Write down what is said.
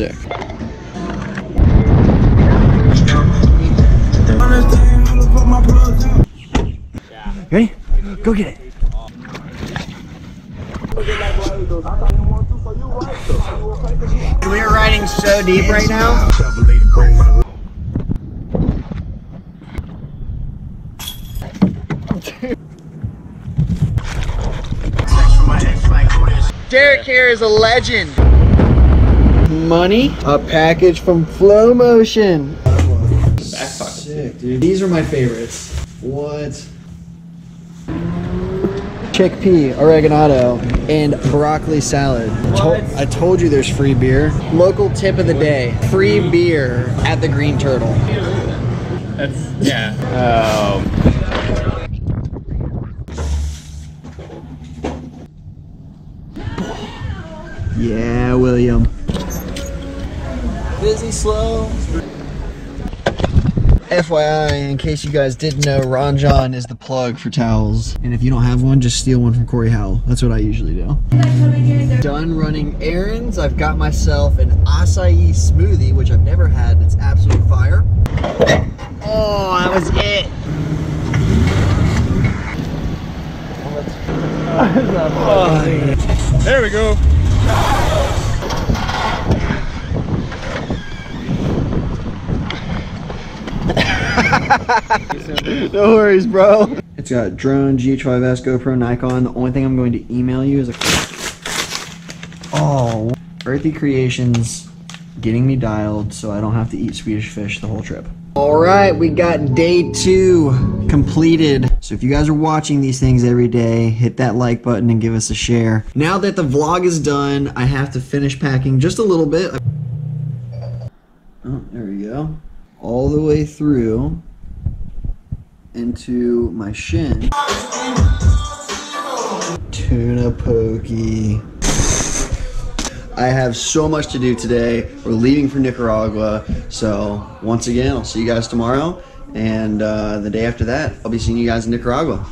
Sick. Ready? Go get it. We are riding so deep right now. Derek here is a legend. Money, a package from Flomotion. Sick, dude. These are my favorites. What? Chickpea, oregano, and broccoli salad. I, told, I told you there's free beer. Local tip of the day: free beer at the Green Turtle. That's yeah. Oh. Yeah, William. Busy slow. FYI, in case you guys didn't know, Ron Jon is the plug for towels. And if you don't have one, just steal one from Corey Howell. That's what I usually do. Done running errands. I've got myself an acai smoothie, which I've never had. It's absolute fire. Oh, that was it. There we go. No worries, bro. It's got drone, GH5S, GoPro, Nikon. The only thing I'm going to email you is a. Oh, Earthy Creations getting me dialed so I don't have to eat Swedish fish the whole trip. All right, we got day two completed. So if you guys are watching these things every day, hit that like button and give us a share. Now that the vlog is done, I have to finish packing just a little bit. Oh, there we go. All the way through into my shin. Tuna poke. I have so much to do today. We're leaving for Nicaragua. So, once again, I'll see you guys tomorrow. And uh, the day after that, I'll be seeing you guys in Nicaragua.